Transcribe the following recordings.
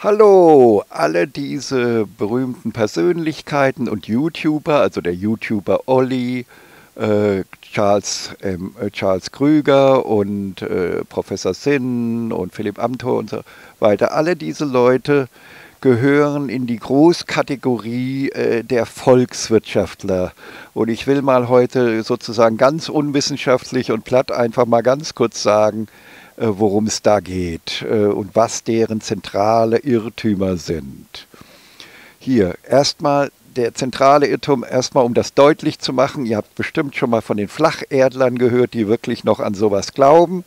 Hallo, alle diese berühmten Persönlichkeiten und YouTuber, also der YouTuber Olli, äh, Charles, ähm, äh, Charles Krüger und äh, Professor Sinn und Philipp Amthor und so weiter. Alle diese Leute gehören in die Großkategorie äh, der Volkswirtschaftler. Und ich will mal heute sozusagen ganz unwissenschaftlich und platt einfach mal ganz kurz sagen, worum es da geht äh, und was deren zentrale Irrtümer sind. Hier, erstmal der zentrale Irrtum, erstmal um das deutlich zu machen, ihr habt bestimmt schon mal von den Flacherdlern gehört, die wirklich noch an sowas glauben.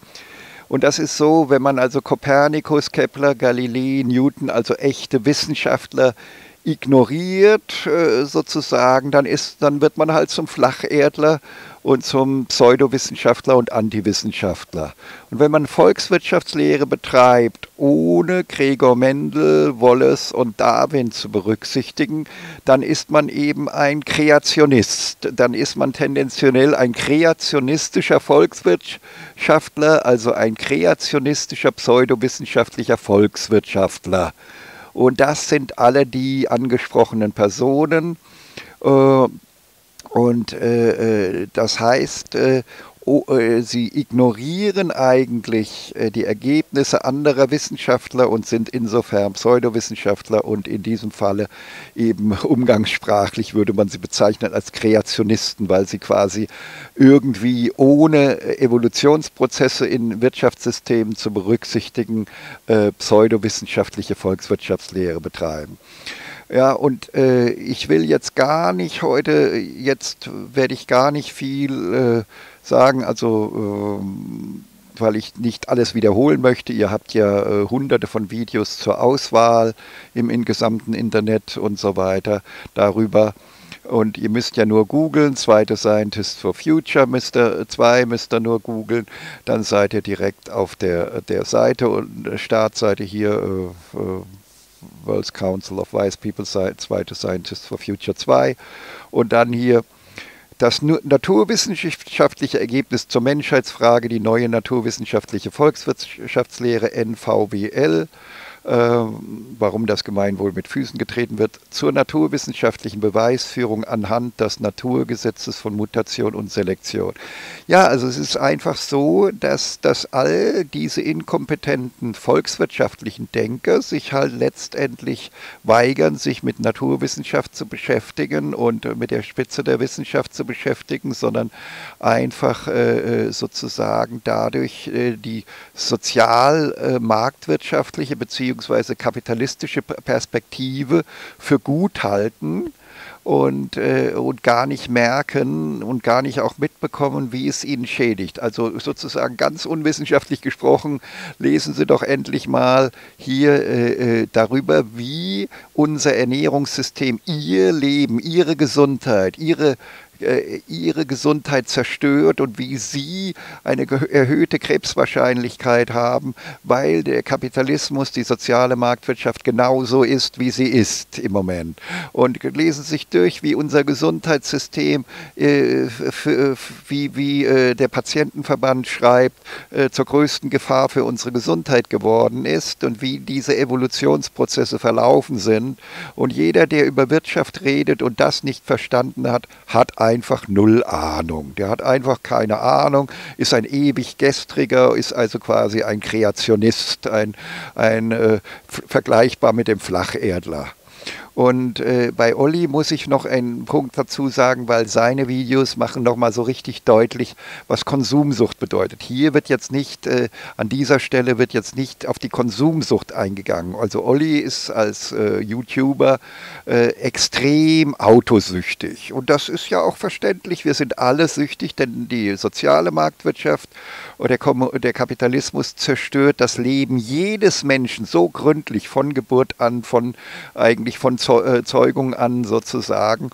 Und das ist so, wenn man also Kopernikus, Kepler, Galilei, Newton, also echte Wissenschaftler ignoriert äh, sozusagen, dann, ist, dann wird man halt zum Flacherdler und zum Pseudowissenschaftler und Antiwissenschaftler. Und wenn man Volkswirtschaftslehre betreibt, ohne Gregor Mendel, Wallace und Darwin zu berücksichtigen, dann ist man eben ein Kreationist. Dann ist man tendenziell ein kreationistischer Volkswirtschaftler, also ein kreationistischer pseudowissenschaftlicher Volkswirtschaftler. Und das sind alle die angesprochenen Personen. Äh, und äh, äh, das heißt, äh, oh, äh, sie ignorieren eigentlich äh, die Ergebnisse anderer Wissenschaftler und sind insofern Pseudowissenschaftler und in diesem Falle eben umgangssprachlich würde man sie bezeichnen als Kreationisten, weil sie quasi irgendwie ohne Evolutionsprozesse in Wirtschaftssystemen zu berücksichtigen äh, pseudowissenschaftliche Volkswirtschaftslehre betreiben. Ja, und äh, ich will jetzt gar nicht heute, jetzt werde ich gar nicht viel äh, sagen, also äh, weil ich nicht alles wiederholen möchte. Ihr habt ja äh, hunderte von Videos zur Auswahl im, im gesamten Internet und so weiter darüber. Und ihr müsst ja nur googeln, zweite Scientist for Future, Mr. 2 müsst ihr nur googeln, dann seid ihr direkt auf der, der Seite und Startseite hier, äh, äh World Council of Wise People, zweite Scientists for Future 2. Und dann hier das naturwissenschaftliche Ergebnis zur Menschheitsfrage, die neue naturwissenschaftliche Volkswirtschaftslehre NVWL warum das Gemeinwohl mit Füßen getreten wird, zur naturwissenschaftlichen Beweisführung anhand des Naturgesetzes von Mutation und Selektion. Ja, also es ist einfach so, dass, dass all diese inkompetenten volkswirtschaftlichen Denker sich halt letztendlich weigern, sich mit Naturwissenschaft zu beschäftigen und mit der Spitze der Wissenschaft zu beschäftigen, sondern einfach äh, äh sozusagen dadurch äh, die sozial-marktwirtschaftliche äh, Beziehung beziehungsweise kapitalistische Perspektive für gut halten und, äh, und gar nicht merken und gar nicht auch mitbekommen, wie es ihnen schädigt. Also sozusagen ganz unwissenschaftlich gesprochen, lesen Sie doch endlich mal hier äh, äh darüber, wie unser Ernährungssystem Ihr Leben, Ihre Gesundheit, Ihre äh, ihre Gesundheit zerstört und wie sie eine erhöhte Krebswahrscheinlichkeit haben, weil der Kapitalismus, die soziale Marktwirtschaft genauso ist, wie sie ist im Moment. Und lesen sich durch, wie unser Gesundheitssystem, äh, wie, wie äh, der Patientenverband schreibt, äh, zur größten Gefahr für unsere Gesundheit geworden ist und wie diese Evolutionsprozesse verlaufen sind. Und jeder, der über Wirtschaft redet und das nicht verstanden hat, hat ein einfach null Ahnung. Der hat einfach keine Ahnung, ist ein ewig gestriger, ist also quasi ein Kreationist, ein, ein äh, vergleichbar mit dem Flacherdler. Und äh, bei Olli muss ich noch einen Punkt dazu sagen, weil seine Videos machen nochmal so richtig deutlich, was Konsumsucht bedeutet. Hier wird jetzt nicht, äh, an dieser Stelle wird jetzt nicht auf die Konsumsucht eingegangen. Also Olli ist als äh, YouTuber äh, extrem autosüchtig. Und das ist ja auch verständlich. Wir sind alle süchtig, denn die soziale Marktwirtschaft oder der Kapitalismus zerstört das Leben jedes Menschen so gründlich von Geburt an, von eigentlich von äh, Zeugung an sozusagen,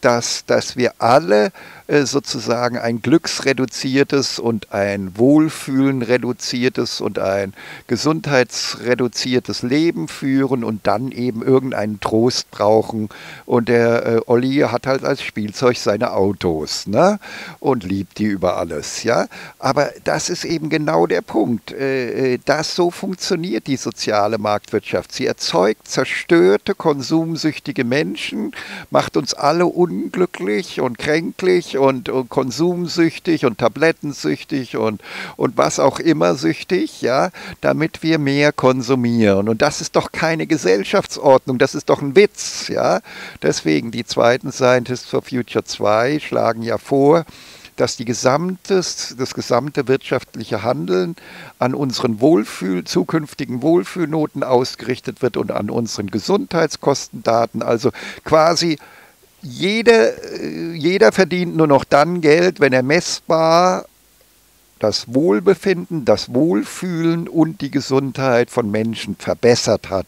dass, dass wir alle äh, sozusagen ein glücksreduziertes und ein Wohlfühlen reduziertes und ein gesundheitsreduziertes Leben führen und dann eben irgendeinen Trost brauchen. Und der äh, Olli hat halt als Spielzeug seine Autos ne? und liebt die über alles. Ja? Aber das ist eben genau der Punkt. Äh, äh das so funktioniert die soziale Marktwirtschaft. Sie erzeugt zerstörte, konsumsüchtige Menschen, macht uns alle unglücklich und kränklich und, und konsumsüchtig und tablettensüchtig und, und was auch immer süchtig, ja, damit wir mehr konsumieren. Und das ist doch keine Gesellschaftsordnung, das ist doch ein Witz, ja. Deswegen die zweiten Scientists for Future 2 schlagen ja vor, dass die gesamtes, das gesamte wirtschaftliche Handeln an unseren Wohlfühl, zukünftigen Wohlfühlnoten ausgerichtet wird und an unseren Gesundheitskostendaten. Also quasi jeder, jeder verdient nur noch dann Geld, wenn er messbar das Wohlbefinden, das Wohlfühlen und die Gesundheit von Menschen verbessert hat.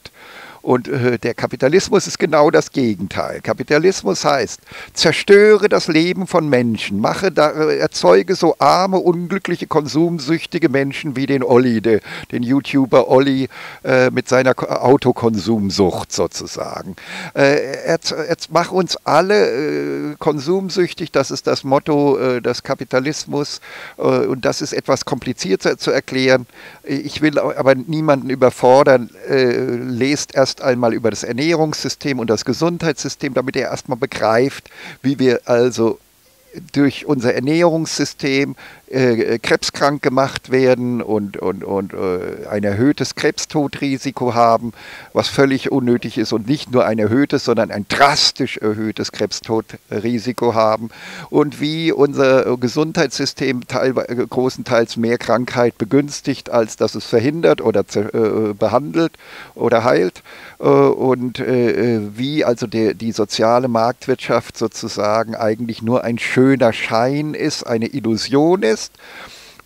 Und äh, der Kapitalismus ist genau das Gegenteil. Kapitalismus heißt, zerstöre das Leben von Menschen, mache da, äh, erzeuge so arme, unglückliche, konsumsüchtige Menschen wie den Olli, de, den YouTuber Olli äh, mit seiner Autokonsumsucht sozusagen. Äh, mach uns alle äh, konsumsüchtig, das ist das Motto äh, des Kapitalismus und das ist etwas komplizierter zu erklären. Ich will aber niemanden überfordern, lest erst erst einmal über das Ernährungssystem und das Gesundheitssystem, damit er erstmal begreift, wie wir also durch unser Ernährungssystem äh, krebskrank gemacht werden und, und, und äh, ein erhöhtes Krebstodrisiko haben, was völlig unnötig ist und nicht nur ein erhöhtes, sondern ein drastisch erhöhtes Krebstodrisiko haben und wie unser Gesundheitssystem teilweise, großenteils mehr Krankheit begünstigt, als dass es verhindert oder äh, behandelt oder heilt. Äh, und äh, äh, wie also der, die soziale Marktwirtschaft sozusagen eigentlich nur ein schöner Schein ist, eine Illusion ist ist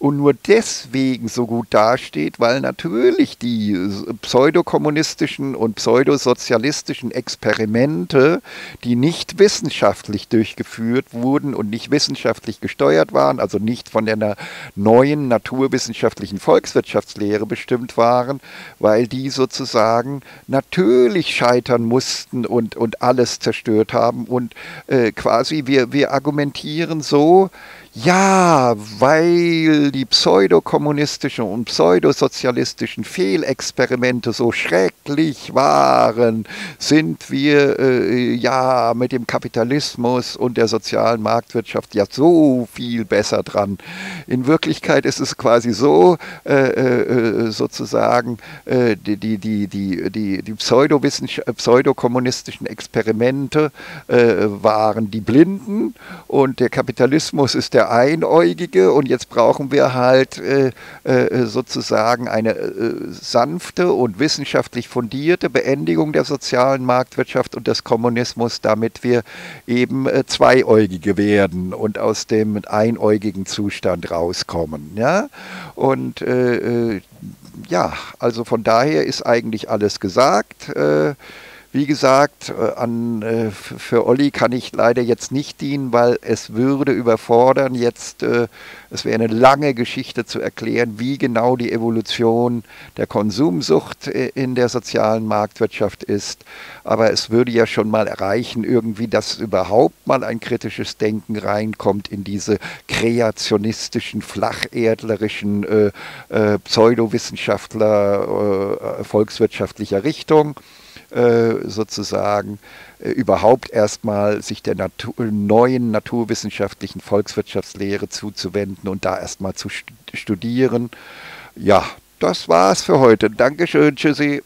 und nur deswegen so gut dasteht, weil natürlich die pseudokommunistischen und pseudosozialistischen Experimente, die nicht wissenschaftlich durchgeführt wurden und nicht wissenschaftlich gesteuert waren, also nicht von der neuen naturwissenschaftlichen Volkswirtschaftslehre bestimmt waren, weil die sozusagen natürlich scheitern mussten und, und alles zerstört haben und äh, quasi wir, wir argumentieren so, ja, weil die pseudokommunistischen und pseudosozialistischen Fehlexperimente so schrecklich waren, sind wir äh, ja mit dem Kapitalismus und der sozialen Marktwirtschaft ja so viel besser dran. In Wirklichkeit ist es quasi so, äh, äh, sozusagen, äh, die, die, die, die, die, die pseudokommunistischen Experimente äh, waren die Blinden und der Kapitalismus ist der der Einäugige und jetzt brauchen wir halt äh, äh, sozusagen eine äh, sanfte und wissenschaftlich fundierte Beendigung der sozialen Marktwirtschaft und des Kommunismus, damit wir eben äh, Zweiäugige werden und aus dem einäugigen Zustand rauskommen. Ja? Und äh, äh, ja, also von daher ist eigentlich alles gesagt. Wie gesagt, äh, an, äh, für Olli kann ich leider jetzt nicht dienen, weil es würde überfordern, jetzt, äh, es wäre eine lange Geschichte zu erklären, wie genau die Evolution der Konsumsucht in der sozialen Marktwirtschaft ist. Aber es würde ja schon mal erreichen, irgendwie, dass überhaupt mal ein kritisches Denken reinkommt in diese kreationistischen, flacherdlerischen äh, äh, Pseudowissenschaftler äh, volkswirtschaftlicher Richtung. Äh, sozusagen äh, überhaupt erstmal sich der Natur, neuen naturwissenschaftlichen Volkswirtschaftslehre zuzuwenden und da erstmal zu studieren. Ja, das war's für heute. Dankeschön, tschüssi.